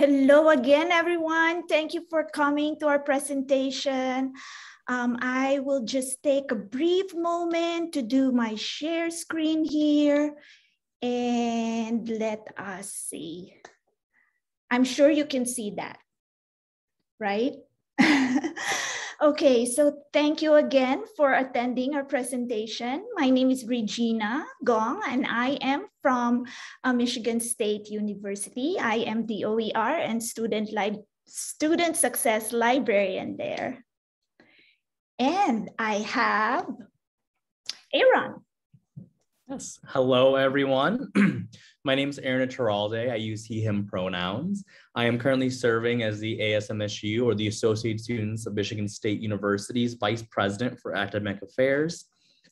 Hello again, everyone. Thank you for coming to our presentation. Um, I will just take a brief moment to do my share screen here and let us see. I'm sure you can see that, right? Okay, so thank you again for attending our presentation. My name is Regina Gong, and I am from uh, Michigan State University. I am the OER and student, li student success librarian there. And I have Aaron. Yes. Hello, everyone. My name is Aaron Teralde. I use he, him pronouns. I am currently serving as the ASMSU or the Associated Students of Michigan State University's Vice President for Academic Affairs.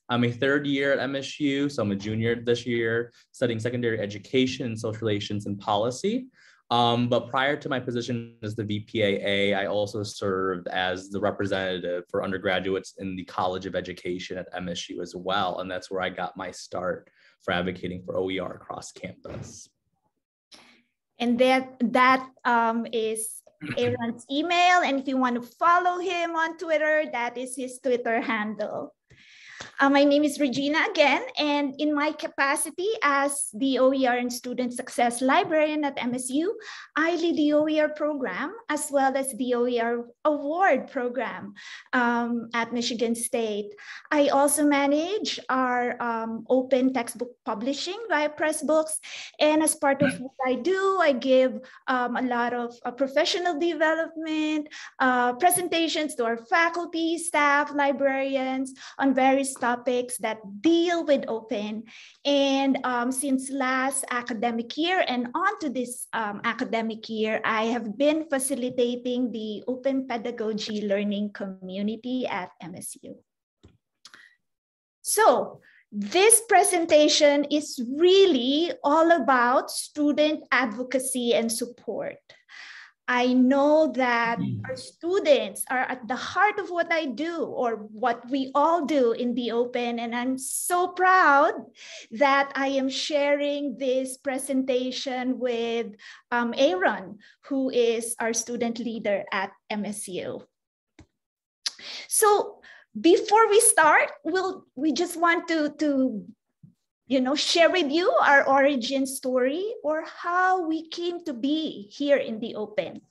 I'm a third year at MSU, so I'm a junior this year, studying secondary education, and social relations, and policy. Um, but prior to my position as the VPAA, I also served as the representative for undergraduates in the College of Education at MSU as well. And that's where I got my start for advocating for OER across campus. And that, that um, is Aaron's email. And if you want to follow him on Twitter, that is his Twitter handle. Uh, my name is Regina again, and in my capacity as the OER and Student Success Librarian at MSU, I lead the OER program as well as the OER Award program um, at Michigan State. I also manage our um, open textbook publishing via Pressbooks, and as part of what I do, I give um, a lot of uh, professional development, uh, presentations to our faculty, staff, librarians on various topics that deal with open. And um, since last academic year and on to this um, academic year, I have been facilitating the open pedagogy learning community at MSU. So this presentation is really all about student advocacy and support. I know that mm. our students are at the heart of what I do or what we all do in the open. And I'm so proud that I am sharing this presentation with um, Aaron, who is our student leader at MSU. So before we start, we'll, we just want to, to you know, share with you our origin story or how we came to be here in the open.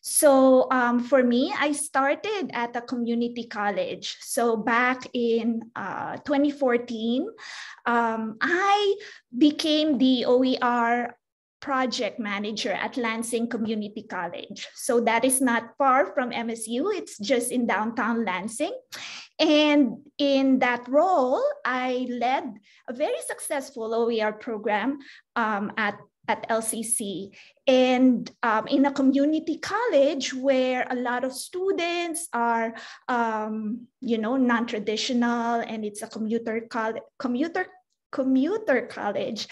So um, for me, I started at a community college. So back in uh, 2014, um, I became the OER project manager at Lansing Community College. So that is not far from MSU, it's just in downtown Lansing. And in that role, I led a very successful OER program um, at at LCC and um, in a community college where a lot of students are, um, you know, non-traditional and it's a commuter commuter commuter college.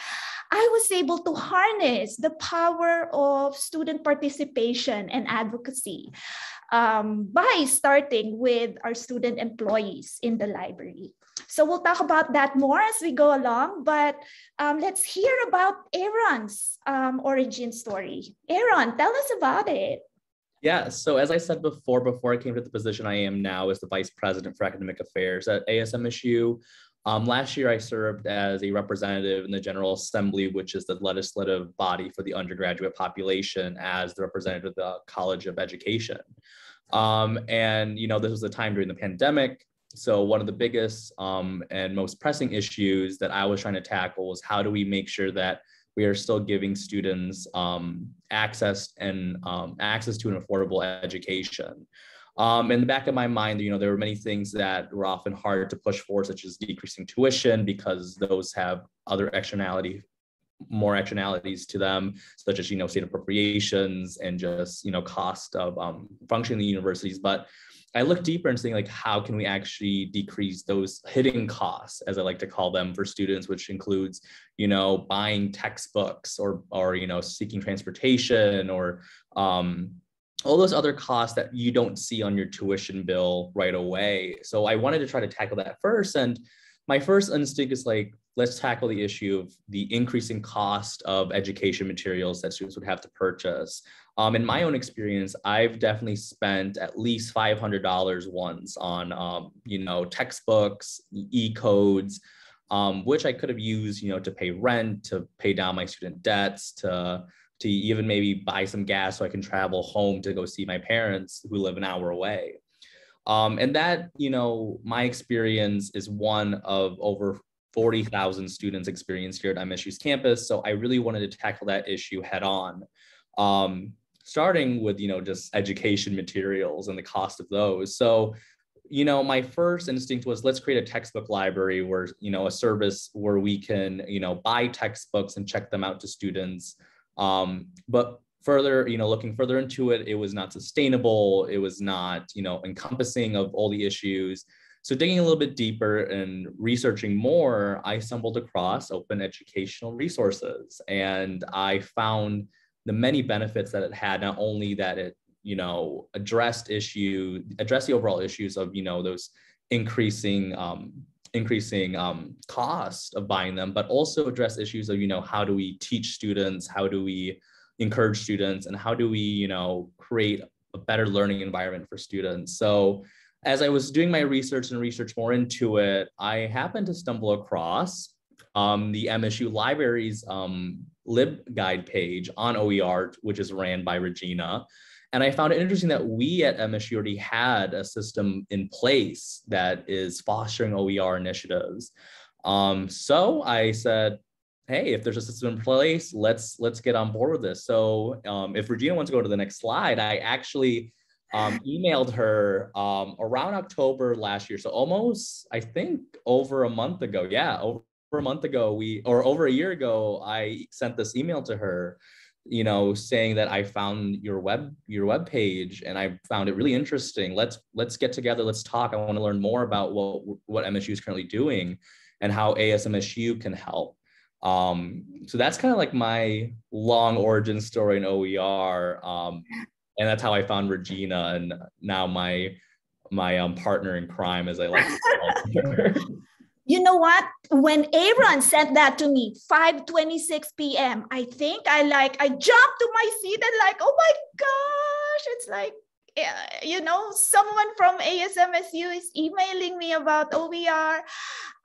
I was able to harness the power of student participation and advocacy um, by starting with our student employees in the library. So we'll talk about that more as we go along, but um, let's hear about Aaron's um, origin story. Aaron, tell us about it. Yeah, so as I said before, before I came to the position I am now as the Vice President for Academic Affairs at ASMSU, um, last year, I served as a representative in the General Assembly, which is the legislative body for the undergraduate population, as the representative of the College of Education. Um, and, you know, this was a time during the pandemic. So one of the biggest um, and most pressing issues that I was trying to tackle was how do we make sure that we are still giving students um, access and um, access to an affordable education. Um, in the back of my mind, you know, there were many things that were often hard to push for, such as decreasing tuition, because those have other externality, more externalities to them, such as, you know, state appropriations and just, you know, cost of um, functioning the universities. But I look deeper and saying like, how can we actually decrease those hidden costs, as I like to call them, for students, which includes, you know, buying textbooks or, or you know, seeking transportation or um, all those other costs that you don't see on your tuition bill right away. So I wanted to try to tackle that first. And my first instinct is like, let's tackle the issue of the increasing cost of education materials that students would have to purchase. Um, in my own experience, I've definitely spent at least $500 once on, um, you know, textbooks, e-codes, um, which I could have used, you know, to pay rent, to pay down my student debts, to to even maybe buy some gas so I can travel home to go see my parents who live an hour away. Um, and that, you know, my experience is one of over 40,000 students experience here at MSU's campus. So I really wanted to tackle that issue head on. Um, starting with, you know, just education materials and the cost of those. So, you know, my first instinct was let's create a textbook library where, you know, a service where we can, you know, buy textbooks and check them out to students. Um, but further, you know, looking further into it, it was not sustainable. It was not, you know, encompassing of all the issues. So digging a little bit deeper and researching more, I stumbled across open educational resources and I found the many benefits that it had, not only that it, you know, addressed issue, addressed the overall issues of, you know, those increasing um, increasing um, cost of buying them, but also address issues of, you know, how do we teach students? How do we encourage students? And how do we, you know, create a better learning environment for students? So as I was doing my research and research more into it, I happened to stumble across um, the MSU Libraries um, LibGuide page on OER, which is ran by Regina. And I found it interesting that we at MSU already had a system in place that is fostering OER initiatives. Um, so I said, hey, if there's a system in place, let's let's get on board with this. So um, if Regina wants to go to the next slide, I actually um, emailed her um, around October last year. So almost, I think, over a month ago. Yeah, over a month ago, we or over a year ago, I sent this email to her you know saying that i found your web your web page and i found it really interesting. Let's let's get together. Let's talk. I want to learn more about what what msu is currently doing and how asmsu can help. Um, so that's kind of like my long origin story in oer um, and that's how i found regina and now my my um, partner in crime as i like to call her. You know what? When aaron sent that to me 5:26 p.m i think i like i jumped to my seat and like oh my gosh it's like you know someone from asmsu is emailing me about oer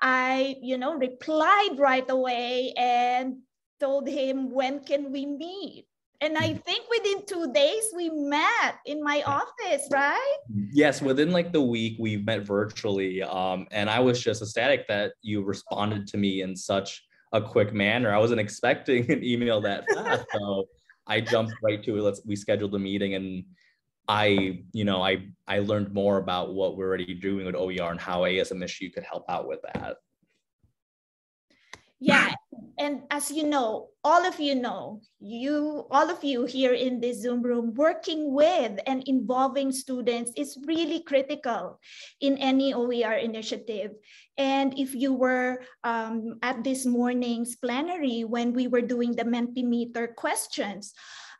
i you know replied right away and told him when can we meet and I mm-hmm. think within two days we met in my office, right? Yes, within like the week we met virtually. Um, and I was just ecstatic that you responded to me in such a quick manner. I wasn't expecting an email that fast. so I jumped right to it. Let's we scheduled a meeting and I, you know, I I learned more about what we're already doing with OER and how ASMSU could help out with that. Yeah, and as you know, all of you know, you, all of you here in this Zoom room, working with and involving students is really critical in any OER initiative. And if you were um, at this morning's plenary when we were doing the Mentimeter questions,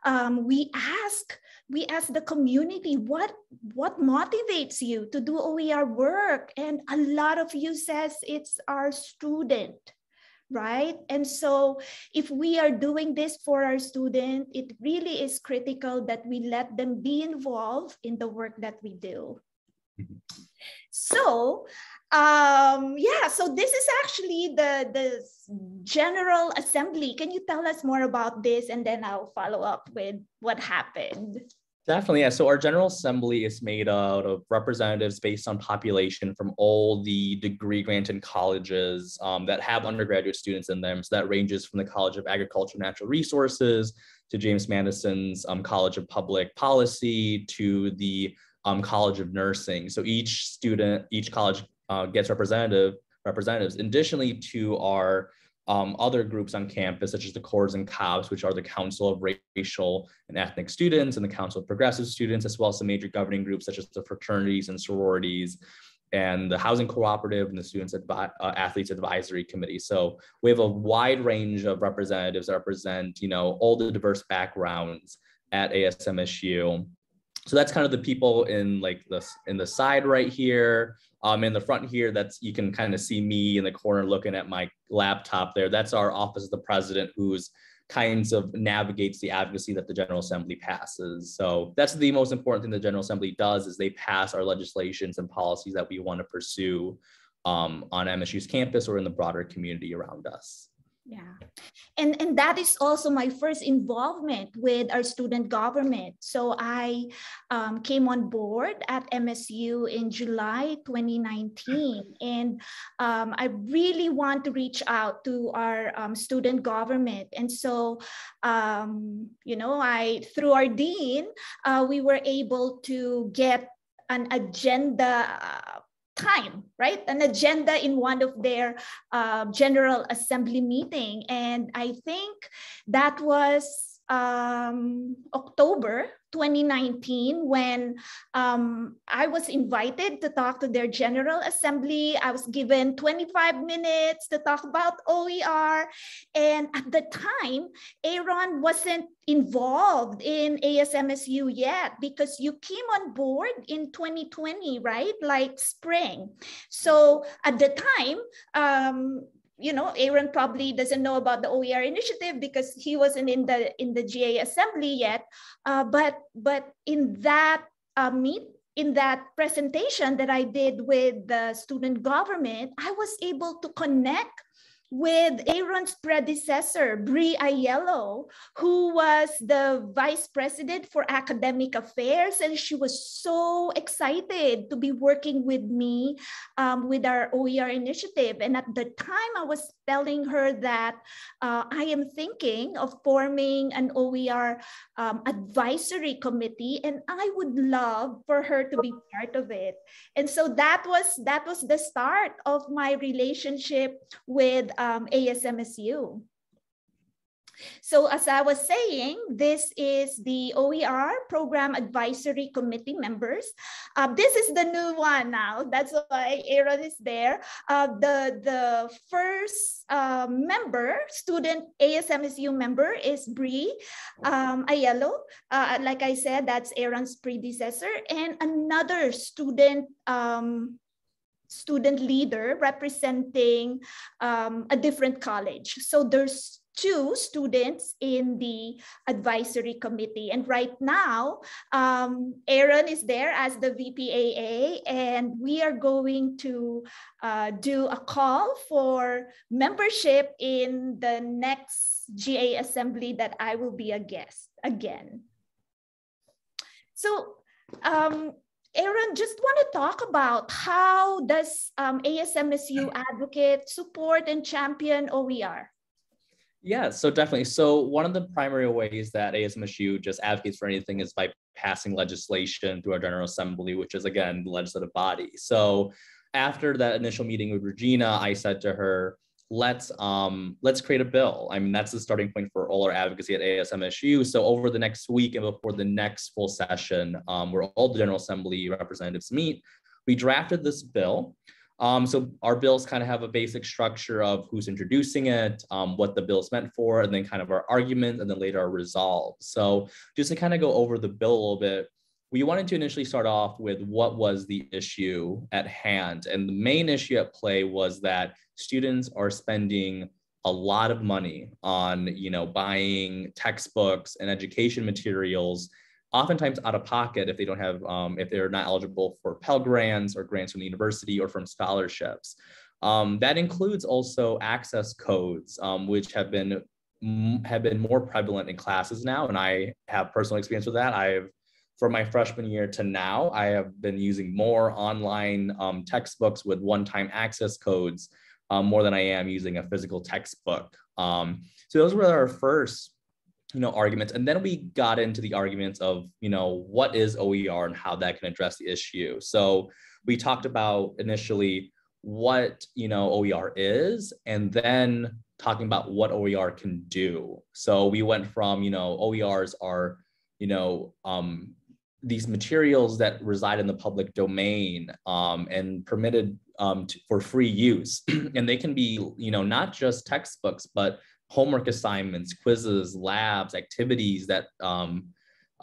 um, we ask we ask the community what what motivates you to do OER work, and a lot of you says it's our student right? And so if we are doing this for our student, it really is critical that we let them be involved in the work that we do. So um yeah so this is actually the the general assembly can you tell us more about this and then i'll follow up with what happened Definitely, yeah. So our General Assembly is made out of representatives based on population from all the degree granted colleges um, that have undergraduate students in them. So that ranges from the College of Agriculture and Natural Resources to James Madison's um, College of Public Policy to the um, College of Nursing. So each student, each college uh, gets representative representatives. Additionally to our um, other groups on campus, such as the CORES and COPS, which are the Council of Racial and Ethnic Students and the Council of Progressive Students, as well as some major governing groups such as the fraternities and sororities and the Housing Cooperative and the Students Advi uh, Athletes Advisory Committee. So we have a wide range of representatives that represent, you know, all the diverse backgrounds at ASMSU. So that's kind of the people in like the in the side right here. Um, in the front here, that's you can kind of see me in the corner looking at my laptop there. That's our office of the president, who's kinds of navigates the advocacy that the General Assembly passes. So that's the most important thing the General Assembly does is they pass our legislations and policies that we want to pursue um, on MSU's campus or in the broader community around us. Yeah. And, and that is also my first involvement with our student government. So I um, came on board at MSU in July 2019. And um, I really want to reach out to our um, student government. And so, um, you know, I, through our dean, uh, we were able to get an agenda time, right? An agenda in one of their uh, General Assembly meeting. And I think that was um, October 2019 when um, I was invited to talk to their General Assembly. I was given 25 minutes to talk about OER. And at the time, Aaron wasn't involved in ASMSU yet because you came on board in 2020, right? Like spring. So at the time, um, you know, Aaron probably doesn't know about the OER initiative because he wasn't in the in the GA assembly yet. Uh, but but in that uh, meet in that presentation that I did with the student government, I was able to connect with Aaron's predecessor, Brie Aiello, who was the vice president for academic affairs. And she was so excited to be working with me um, with our OER initiative. And at the time, I was telling her that uh, I am thinking of forming an OER um, advisory committee, and I would love for her to be part of it. And so that was that was the start of my relationship with um, ASMSU. So as I was saying, this is the OER Program Advisory Committee members. Uh, this is the new one now. That's why Aaron is there. Uh, the, the first uh, member, student ASMSU member is Bree um, Aiello. Uh, like I said, that's Aaron's predecessor. And another student um, student leader representing um, a different college. So there's two students in the advisory committee. And right now, um, Aaron is there as the VPAA, and we are going to uh, do a call for membership in the next GA assembly that I will be a guest again. So um, Aaron, just want to talk about how does um, ASMSU advocate, support, and champion OER? Yeah, so definitely. So one of the primary ways that ASMSU just advocates for anything is by passing legislation through our General Assembly, which is again the legislative body. So after that initial meeting with Regina, I said to her, let's um let's create a bill. I mean, that's the starting point for all our advocacy at ASMSU. So over the next week and before the next full session, um, where all the General Assembly representatives meet, we drafted this bill. Um, so our bills kind of have a basic structure of who's introducing it, um, what the bill is meant for, and then kind of our arguments, and then later our resolve. So just to kind of go over the bill a little bit, we wanted to initially start off with what was the issue at hand. And the main issue at play was that students are spending a lot of money on, you know, buying textbooks and education materials oftentimes out of pocket if they don't have, um, if they're not eligible for Pell Grants or grants from the university or from scholarships. Um, that includes also access codes, um, which have been have been more prevalent in classes now, and I have personal experience with that. I've from my freshman year to now, I have been using more online um, textbooks with one-time access codes um, more than I am using a physical textbook. Um, so those were our first you know arguments and then we got into the arguments of you know what is oer and how that can address the issue. So we talked about initially what you know oer is and then talking about what oer can do. So we went from you know oers are you know um, these materials that reside in the public domain um, and permitted um, to, for free use. And they can be you know not just textbooks but homework assignments, quizzes, labs, activities that um,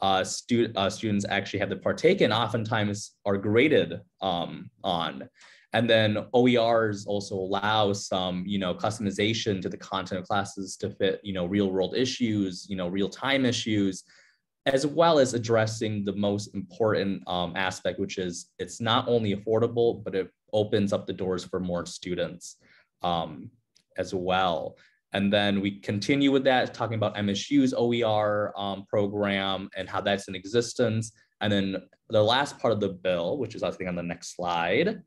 uh, stu- uh, students actually have to partake in oftentimes are graded um, on. And then OERs also allow some, you know, customization to the content of classes to fit, you know, real world issues, you know, real time issues, as well as addressing the most important um, aspect, which is it's not only affordable, but it opens up the doors for more students um, as well. And then we continue with that, talking about MSU's OER um, program and how that's in existence. And then the last part of the bill, which is I think on the next slide,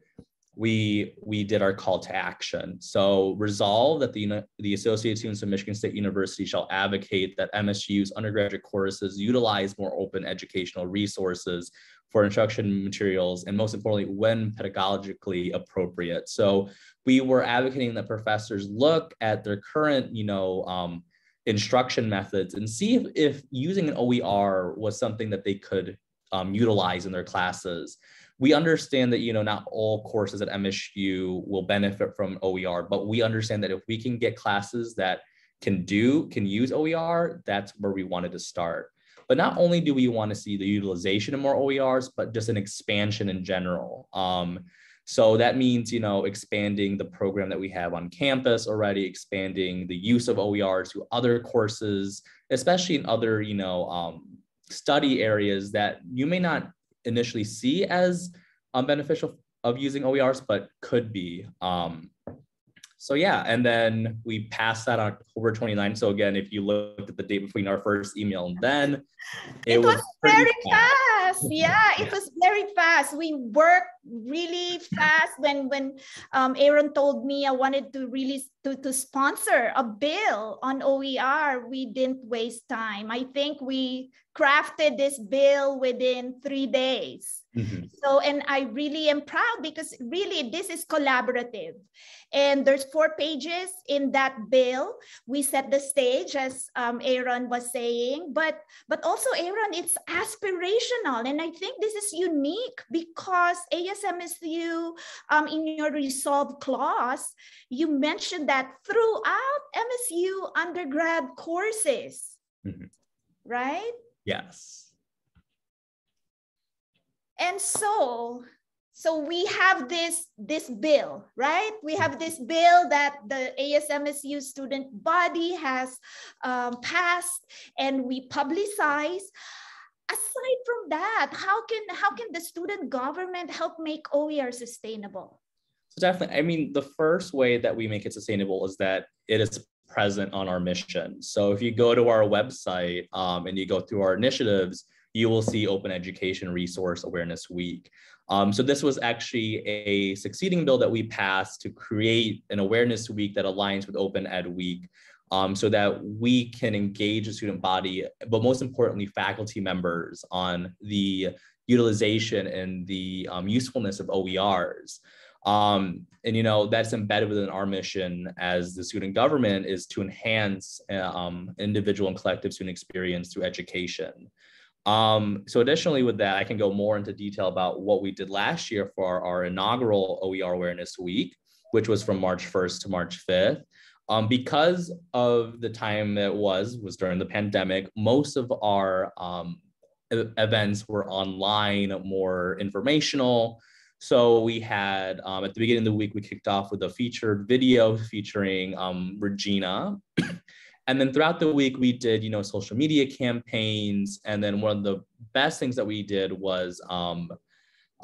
we we did our call to action. So resolve that the the Associated Students of Michigan State University shall advocate that MSU's undergraduate courses utilize more open educational resources for instruction materials, and most importantly, when pedagogically appropriate. So we were advocating that professors look at their current, you know, um, instruction methods and see if, if using an OER was something that they could um, utilize in their classes. We understand that, you know, not all courses at MSU will benefit from OER, but we understand that if we can get classes that can do, can use OER, that's where we wanted to start. But not only do we want to see the utilization of more OERs, but just an expansion in general. Um, so that means, you know, expanding the program that we have on campus already, expanding the use of OER to other courses, especially in other, you know, um, study areas that you may not initially see as um, beneficial of using OERs, but could be. Um, so yeah, and then we passed that on October 29th. So again, if you look at the date between our first email and then, it, it was, was very fast. fast. Yeah, it was very fast. We worked really fast when when um, Aaron told me I wanted to really to, to sponsor a bill on OER. We didn't waste time. I think we crafted this bill within three days. Mm-hmm. So, and I really am proud because really this is collaborative. And there's four pages in that bill. We set the stage, as um, Aaron was saying, but but also Aaron, it's aspirational, and I think this is unique because ASMSU, um, in your resolve clause, you mentioned that throughout MSU undergrad courses, mm-hmm. right? Yes. And so, so we have this, this bill, right? We have this bill that the ASMSU student body has um, passed and we publicize. Aside from that, how can, how can the student government help make OER sustainable? So definitely, I mean, the first way that we make it sustainable is that it is present on our mission. So if you go to our website um, and you go through our initiatives, you will see Open Education Resource Awareness Week. Um, so this was actually a succeeding bill that we passed to create an awareness week that aligns with Open Ed Week um, so that we can engage the student body, but most importantly, faculty members on the utilization and the um, usefulness of OERs. Um, and you know that's embedded within our mission as the student government is to enhance um, individual and collective student experience through education. Um, so additionally with that, I can go more into detail about what we did last year for our inaugural OER Awareness Week, which was from March 1st to March 5th. Um, because of the time it was, was during the pandemic, most of our um, events were online, more informational. So we had, um, at the beginning of the week, we kicked off with a featured video featuring um, Regina. And then throughout the week, we did, you know, social media campaigns. And then one of the best things that we did was um,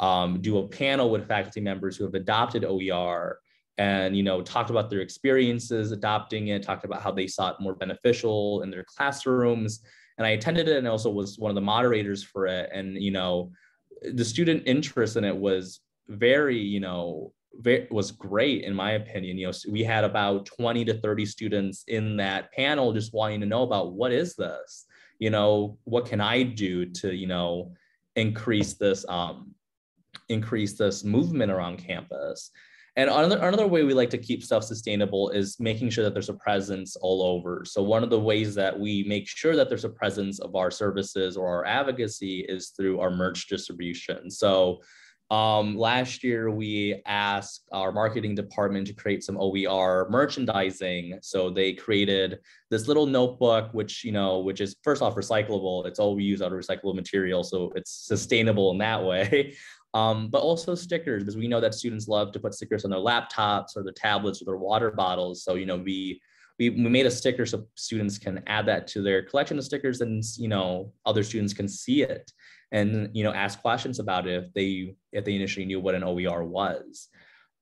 um, do a panel with faculty members who have adopted OER and, you know, talked about their experiences adopting it, talked about how they saw it more beneficial in their classrooms. And I attended it and also was one of the moderators for it. And, you know, the student interest in it was very, you know, very, was great in my opinion. You know, we had about 20 to 30 students in that panel just wanting to know about what is this? You know, what can I do to, you know, increase this um increase this movement around campus. And another, another way we like to keep stuff sustainable is making sure that there's a presence all over. So one of the ways that we make sure that there's a presence of our services or our advocacy is through our merch distribution. So Um, last year, we asked our marketing department to create some OER merchandising. So they created this little notebook, which, you know, which is first off recyclable. It's all we use out of recyclable material. So it's sustainable in that way. Um, but also stickers, because we know that students love to put stickers on their laptops or their tablets or their water bottles. So, you know, we we, we made a sticker so students can add that to their collection of stickers and you know other students can see it and you know ask questions about it if they if they initially knew what an OER was.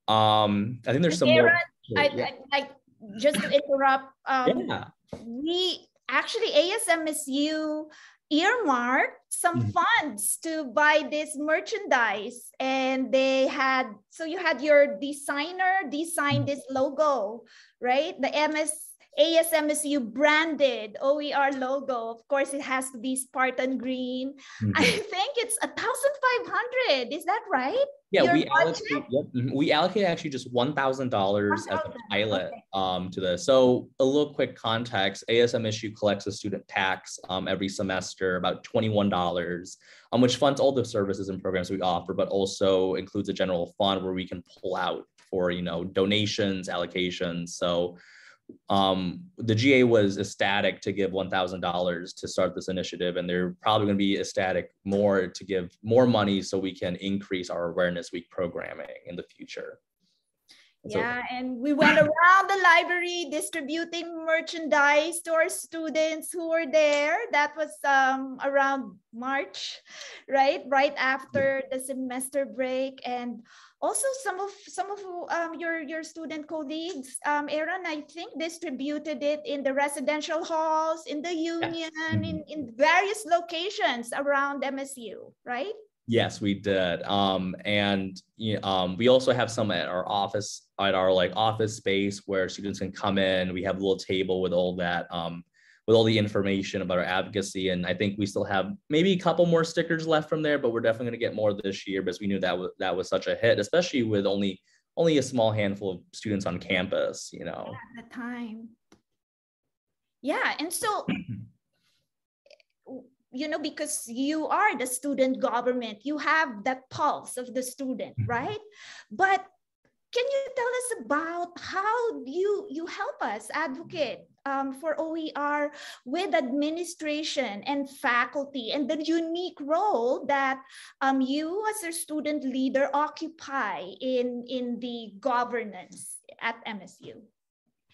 Um, I think there's some more. I, yeah. I, I, just to interrupt. Um, yeah. We actually ASMSU earmarked some mm. funds to buy this merchandise and they had so you had your designer design mm. this logo right the ms ASMSU branded OER logo. Of course, it has to be Spartan green. Mm-hmm. I think it's a thousand five hundred. Is that right? Yeah, Your we allocate, yep, mm-hmm. we allocate actually just one thousand dollars as a pilot okay. um, to this. So a little quick context: ASMSU collects a student tax um, every semester, about twenty one dollars, um, which funds all the services and programs we offer, but also includes a general fund where we can pull out for you know donations, allocations. So um, the GA was ecstatic to give $1,000 to start this initiative, and they're probably going to be ecstatic more to give more money so we can increase our Awareness Week programming in the future. Yeah, so, and we went around the library distributing merchandise to our students who were there. That was um, around March, right? Right after the semester break. And also some of some of um, your your student colleagues um, aaron i think distributed it in the residential halls in the union yes. in, in various locations around msu right yes we did um, and um, we also have some at our office at our like office space where students can come in we have a little table with all that um, with all the information about our advocacy. And I think we still have maybe a couple more stickers left from there, but we're definitely going to get more this year because we knew that was, that was such a hit, especially with only only a small handful of students on campus, you know. At the time. Yeah, and so you know because you are the student government you have that pulse of the student mm-hmm. right but can you tell us about how you you help us advocate um, for OER with administration and faculty and the unique role that um, you as a student leader occupy in, in the governance at MSU?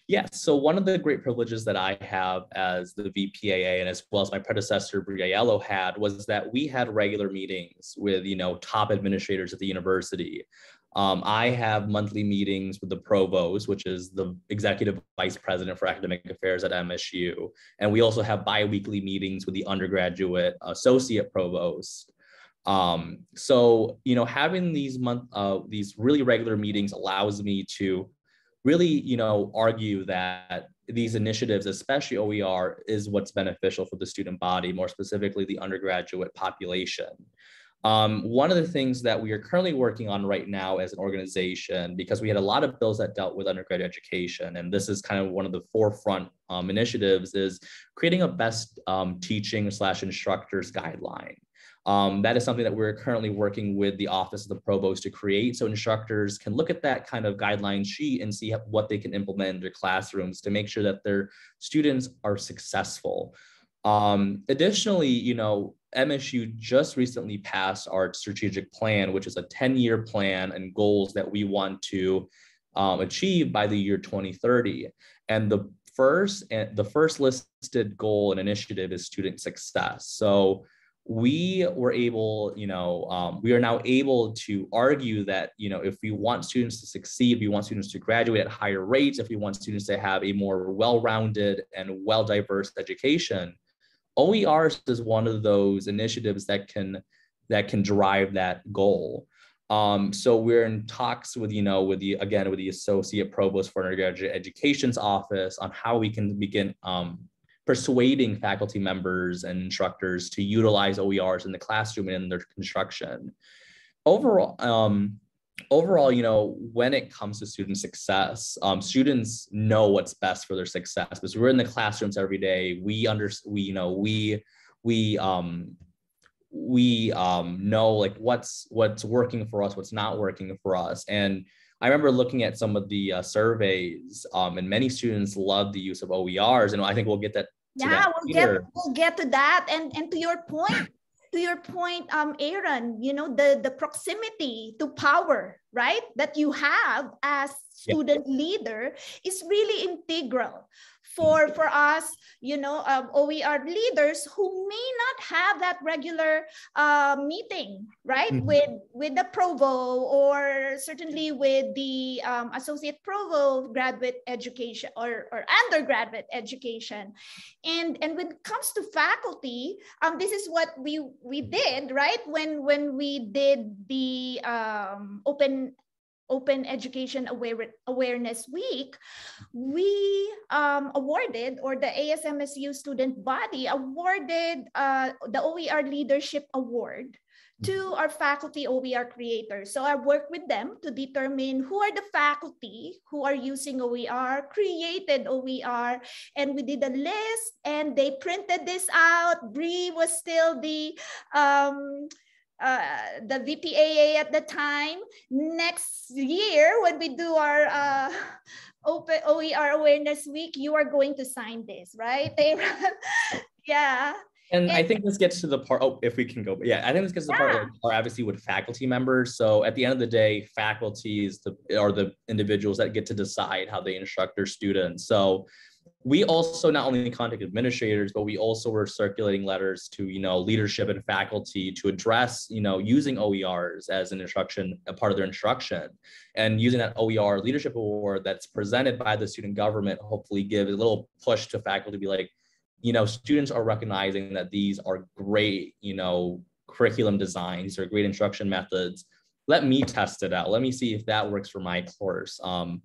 Yes. So one of the great privileges that I have as the VPAA and as well as my predecessor Briello had was that we had regular meetings with you know top administrators at the university. Um, I have monthly meetings with the provost, which is the executive vice president for academic affairs at MSU. And we also have biweekly meetings with the undergraduate associate provost. Um, so, you know, having these month, uh, these really regular meetings allows me to really, you know, argue that these initiatives, especially OER, is what's beneficial for the student body, more specifically the undergraduate population. Um, one of the things that we are currently working on right now as an organization, because we had a lot of bills that dealt with undergraduate education, and this is kind of one of the forefront um, initiatives, is creating a best um, teaching slash instructors guideline. Um, that is something that we're currently working with the Office of the Provost to create, so instructors can look at that kind of guideline sheet and see what they can implement in their classrooms to make sure that their students are successful. Um, additionally, you know, MSU just recently passed our strategic plan, which is a 10 year plan and goals that we want to um, achieve by the year 2030. And the first and the first listed goal and initiative is student success. So we were able, you know, um, we are now able to argue that, you know, if we want students to succeed, if we want students to graduate at higher rates, if we want students to have a more well-rounded and well-diverse education, OERs is one of those initiatives that can that can drive that goal. Um, so we're in talks with, you know, with the again with the associate provost for undergraduate education's office on how we can begin um, persuading faculty members and instructors to utilize OERs in the classroom and in their construction. Overall, um, overall, you know, when it comes to student success, um, students know what's best for their success because we're in the classrooms every day. We under we you know we we um we um, know like what's what's working for us, what's not working for us. And I remember looking at some of the uh, surveys, um, and many students love the use of OERs, and I think we'll get that. Yeah, we'll get we'll get to that. And and to your point, to your point, um, Aaron, you know the the proximity to power, right, that you have as student yeah. leader is really integral for for us you know um, oer leaders who may not have that regular uh, meeting right mm-hmm. with with the provo or certainly with the um, associate provo graduate education or, or undergraduate education and and when it comes to faculty um, this is what we we did right when when we did the um, open Open Education Aware Awareness Week, we um, awarded, or the ASMSU student body awarded uh, the OER Leadership Award to mm-hmm. our faculty OER creators. So I worked with them to determine who are the faculty who are using OER, created OER, and we did a list and they printed this out. Bree was still the um, uh, the VPAA at the time. Next year, when we do our uh, Open OER Awareness Week, you are going to sign this, right? yeah. And, and, I think this gets to the part, oh, if we can go, yeah, I think this gets to the yeah. part where obviously with faculty members. So at the end of the day, faculties the, are the individuals that get to decide how they instruct their students. So we also not only contact administrators, but we also were circulating letters to, you know, leadership and faculty to address, you know, using OERs as an instruction, a part of their instruction and using that OER leadership award that's presented by the student government, hopefully give a little push to faculty to be like, you know, students are recognizing that these are great, you know, curriculum designs or great instruction methods. Let me test it out. Let me see if that works for my course. Um,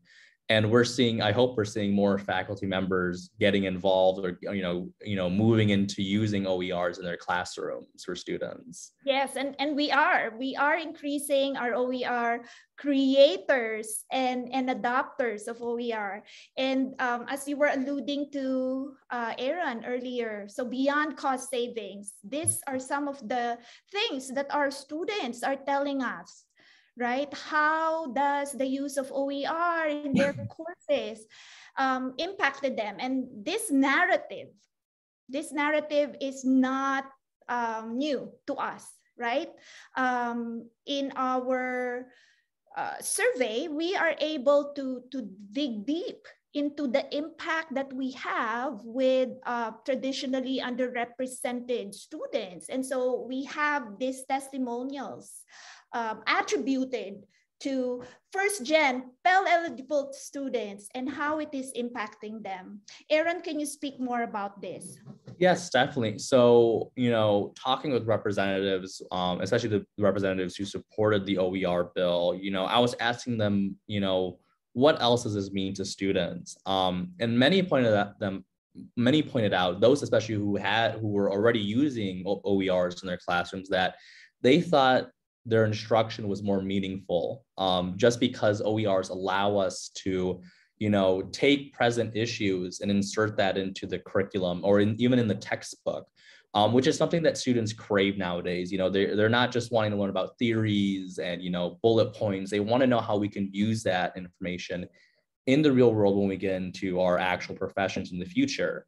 and we're seeing i hope we're seeing more faculty members getting involved or you know you know moving into using oers in their classrooms for students. Yes and and we are. We are increasing our oer creators and and adopters of oer and um, as you were alluding to uh, aaron earlier so beyond cost savings these are some of the things that our students are telling us right? How does the use of OER in their courses um, impacted them? And this narrative, this narrative is not um, new to us, right? Um, in our uh, survey, we are able to, to dig deep into the impact that we have with uh, traditionally underrepresented students. And so we have these testimonials um, attributed to first gen Pell eligible students and how it is impacting them. Aaron, can you speak more about this? Yes, definitely. So, you know, talking with representatives, um, especially the representatives who supported the OER bill, you know, I was asking them, you know, what else does this mean to students? Um, and many pointed at them, many pointed out, those especially who had who were already using OERs in their classrooms, that they thought their instruction was more meaningful um, just because OERs allow us to, you know, take present issues and insert that into the curriculum or in, even in the textbook, um, which is something that students crave nowadays. You know, they're, they're not just wanting to learn about theories and, you know, bullet points. They want to know how we can use that information in the real world when we get into our actual professions in the future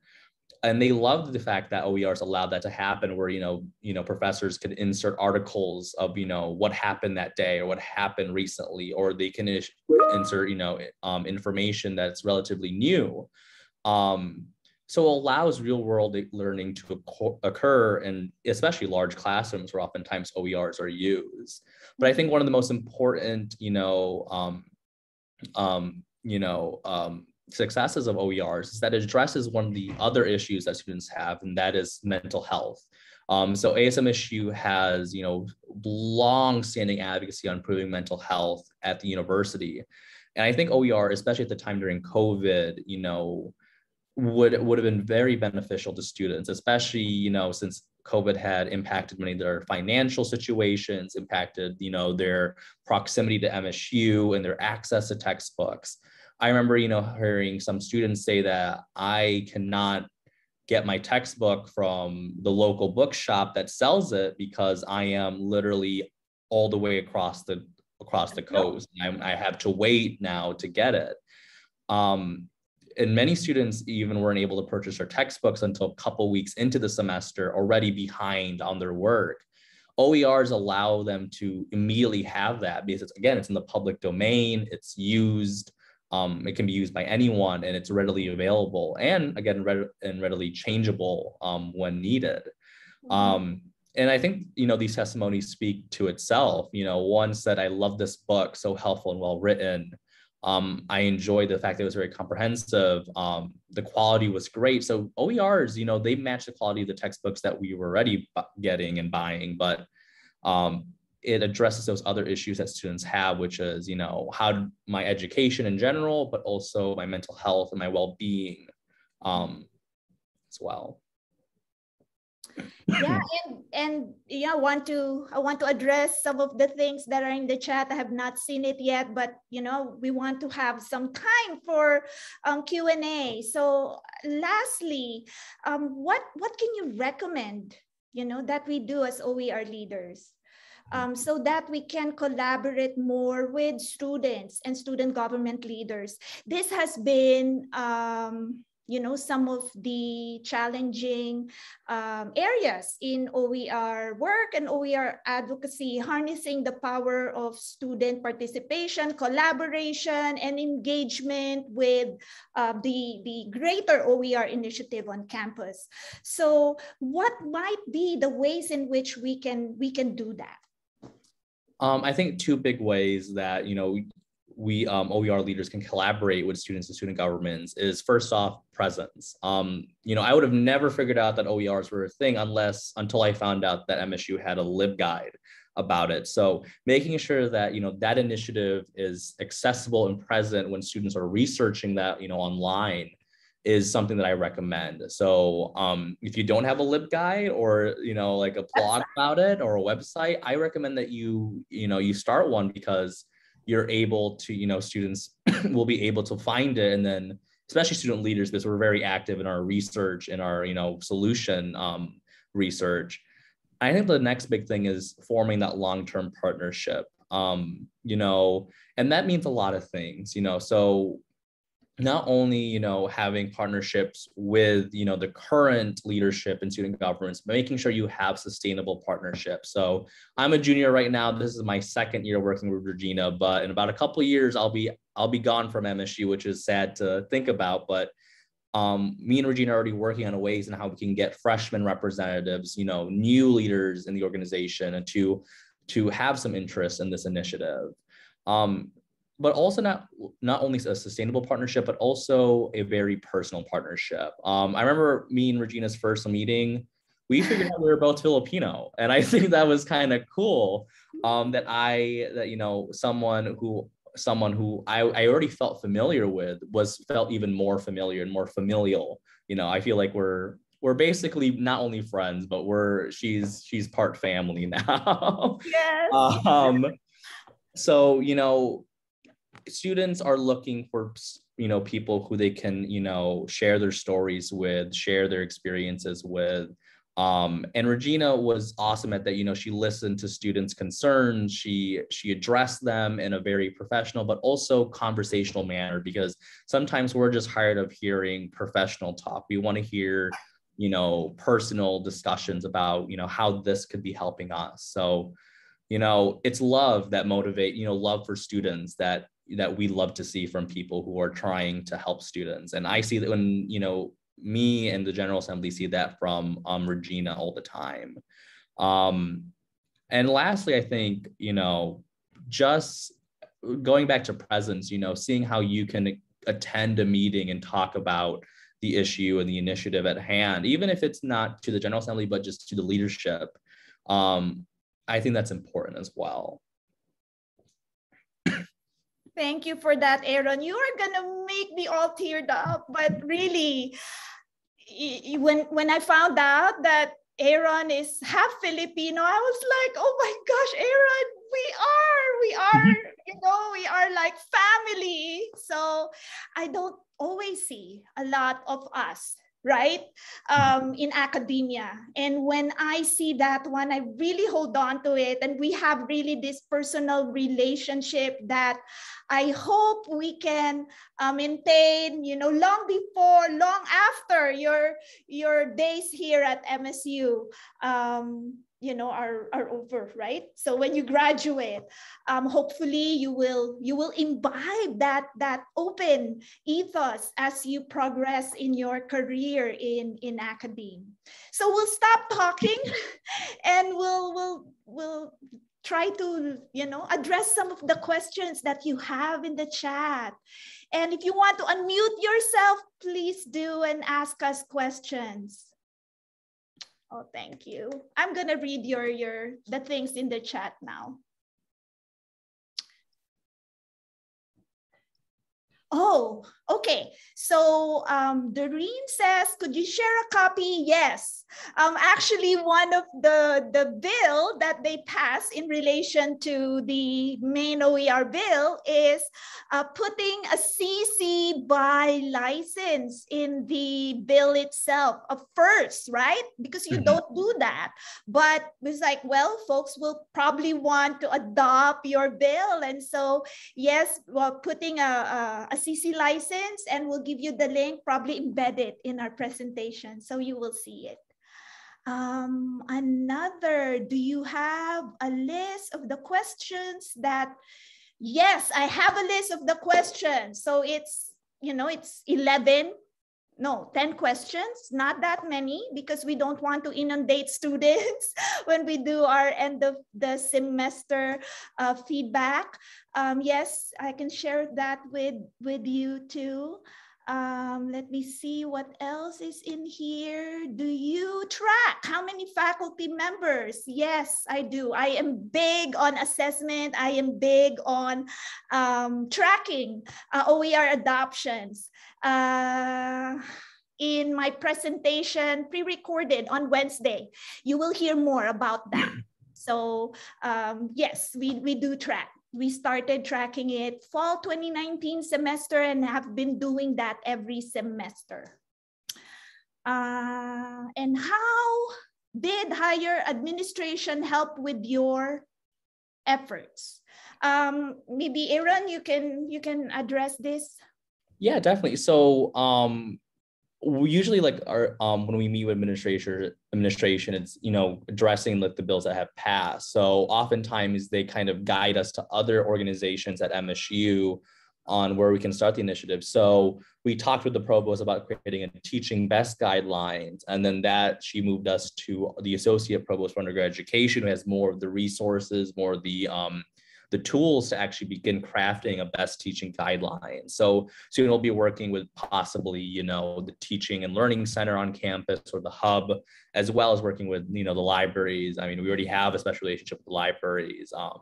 and they loved the fact that OERs allowed that to happen where you know you know professors could insert articles of you know what happened that day or what happened recently or they can insert you know um, information that's relatively new. Um, so allows real world learning to occur and especially large classrooms where oftentimes OERs are used. But I think one of the most important you know um, um, you know um, successes of OERs is that it addresses one of the other issues that students have, and that is mental health. Um, so ASMSU has, you know, long-standing advocacy on improving mental health at the university. And I think OER, especially at the time during COVID, you know, would would have been very beneficial to students, especially, you know, since COVID had impacted many of their financial situations, impacted, you know, their proximity to MSU and their access to textbooks. I remember, you know, hearing some students say that I cannot get my textbook from the local bookshop that sells it because I am literally all the way across the across the coast. I, I have to wait now to get it. Um, and many students even weren't able to purchase their textbooks until a couple weeks into the semester, already behind on their work. OERs allow them to immediately have that because it's again, it's in the public domain, it's used, um, it can be used by anyone and it's readily available and again, read- and readily changeable um, when needed. Mm-hmm. Um, and I think, you know, these testimonies speak to itself. You know, one said, I love this book, so helpful and well written. Um, I enjoyed the fact that it was very comprehensive. Um, the quality was great. So OERs, you know, they match the quality of the textbooks that we were already getting and buying, but um, it addresses those other issues that students have, which is, you know, how my education in general, but also my mental health and my well-being um, as well. Yeah and and yeah I want to i want to address some of the things that are in the chat. I have not seen it yet but you know we want to have some time for um, q&a so lastly um, what what can you recommend you know that we do as oer leaders um, so that we can collaborate more with students and student government leaders this has been um, you know some of the challenging um, areas in OER work and OER advocacy, harnessing the power of student participation, collaboration, and engagement with uh, the, the greater OER initiative on campus. So what might be the ways in which we can, we can do that? Um, I think two big ways that, you know, we um, OER leaders can collaborate with students and student governments is first off presence. Um, you know, I would have never figured out that OERs were a thing unless until I found out that MSU had a LibGuide about it. So making sure that you know that initiative is accessible and present when students are researching that you know online is something that I recommend. So um, if you don't have a LibGuide or you know like a blog about it or a website, I recommend that you you know you start one because you're able to, you know, students will be able to find it and then especially student leaders because we're very active in our research and our, you know, solution um, research. I think the next big thing is forming that long-term partnership. Um, you know, and that means a lot of things, you know. So not only you know having partnerships with you know the current leadership in student governments but making sure you have sustainable partnerships. So i'm a junior right now. This is my second year working with regina but in about a couple years i'll be i'll be gone from msu which is sad to think about but um, me and regina are already working on ways and how we can get freshman representatives you know new leaders in the organization and to to have some interest in this initiative. Um, but also not not only a sustainable partnership, but also a very personal partnership. Um, I remember me and Regina's first meeting. We figured out we were both Filipino, and I think that was kind of cool. Um, that I that you know someone who someone who I, I already felt familiar with was felt even more familiar and more familial. You know, I feel like we're we're basically not only friends, but we're she's she's part family now. Yes. um, so you know students are looking for you know people who they can you know share their stories with share their experiences with. Um, and regina was awesome at that. You know she listened to students concerns. She she addressed them in a very professional but also conversational manner because sometimes we're just tired of hearing professional talk. We want to hear you know personal discussions about you know how this could be helping us. So you know it's love that motivate you know love for students that that we love to see from people who are trying to help students. And I see that when, you know, me and the General Assembly see that from um, Regina all the time. Um, and lastly, I think, you know, just going back to presence, you know, seeing how you can attend a meeting and talk about the issue and the initiative at hand, even if it's not to the General Assembly, but just to the leadership. Um, I think that's important as well. Thank you for that, Aaron. You are gonna make me all teared up, but really, when when I found out that Aaron is half Filipino, I was like, oh my gosh, Aaron, we are, we are, mm-hmm. you know, we are like family. So I don't always see a lot of us right? Um, in academia. And when I see that one, I really hold on to it. And we have really this personal relationship that I hope we can uh, maintain, you know, long before, long after your, your days here at MSU. Um, you know are are over right? So when you graduate um, hopefully you will you will imbibe that that open ethos as you progress in your career in in academia. So we'll stop talking and we'll we'll we'll try to you know address some of the questions that you have in the chat. And if you want to unmute yourself please do and ask us questions Oh, thank you. I'm gonna read your your the things in the chat now. Oh, okay. So um, Doreen says, could you share a copy? Yes. Um, actually, one of the, the bill that they passed in relation to the main OER bill is uh, putting a CC by license in the bill itself a first, right? Because you mm -hmm. don't do that. But it's like, well, folks will probably want to adopt your bill. And so, yes, well, putting a, a, a CC license and we'll give you the link probably embedded in our presentation so you will see it. Um, another, do you have a list of the questions that, yes, I have a list of the questions. So it's, you know, it's 11 no 10 questions not that many because we don't want to inundate students when we do our end of the semester uh, feedback um, yes i can share that with with you too um, let me see what else is in here. Do you track how many faculty members? Yes, I do. I am big on assessment. I am big on um, tracking uh, OER adoptions. Uh, in my presentation pre-recorded on Wednesday, you will hear more about that. So um, yes, we, we do track we started tracking it fall 2019 semester and have been doing that every semester. Uh, and how did higher administration help with your efforts? Um, maybe Aaron, you can you can address this. Yeah, definitely. So um, we usually like our um when we meet with administration administration it's you know addressing like the bills that have passed so oftentimes they kind of guide us to other organizations at msu on where we can start the initiative so we talked with the provost about creating a teaching best guidelines and then that she moved us to the associate provost for undergrad education who has more of the resources more of the um the tools to actually begin crafting a best teaching guideline. So soon we'll be working with possibly, you know, the teaching and learning center on campus or the hub, as well as working with, you know, the libraries. I mean, we already have a special relationship with libraries. Um,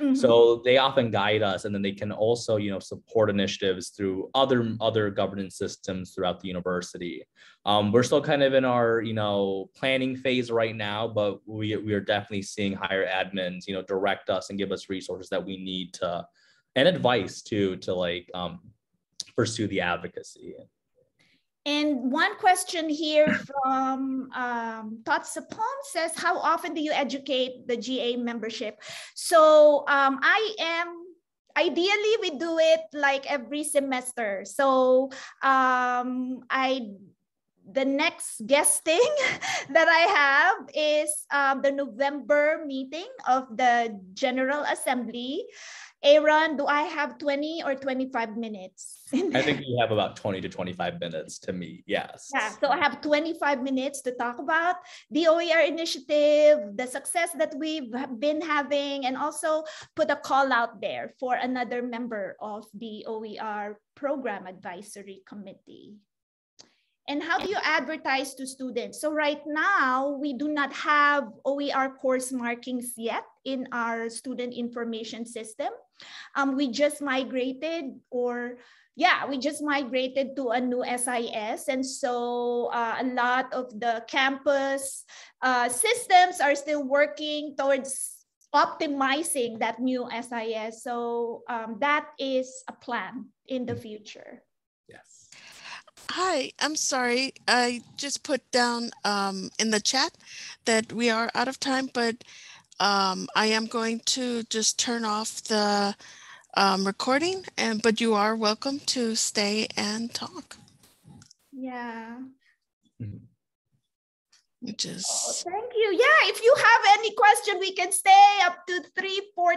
Mm-hmm. So they often guide us, and then they can also, you know, support initiatives through other other governance systems throughout the university. Um, we're still kind of in our, you know, planning phase right now, but we we are definitely seeing higher admins, you know, direct us and give us resources that we need to, and advice too, to like um, pursue the advocacy. And one question here from um, Totsapom says, how often do you educate the GA membership? So um, I am ideally we do it like every semester so um i the next guesting that i have is um, the november meeting of the general assembly Aaron, do I have 20 or 25 minutes? I think you have about 20 to 25 minutes to meet. Yes. Yeah. So I have 25 minutes to talk about the OER initiative, the success that we've been having, and also put a call out there for another member of the OER program advisory committee. And how do you advertise to students? So right now, we do not have OER course markings yet in our student information system. Um, we just migrated or yeah, we just migrated to a new SIS. And so uh, a lot of the campus uh, systems are still working towards optimizing that new SIS. So um, that is a plan in the future. Yes. Hi, I'm sorry. I just put down um, in the chat that we are out of time, but um, I am going to just turn off the um, recording. And but you are welcome to stay and talk. Yeah. Which is Oh, thank you. Yeah, if you have any question, we can stay up to three, four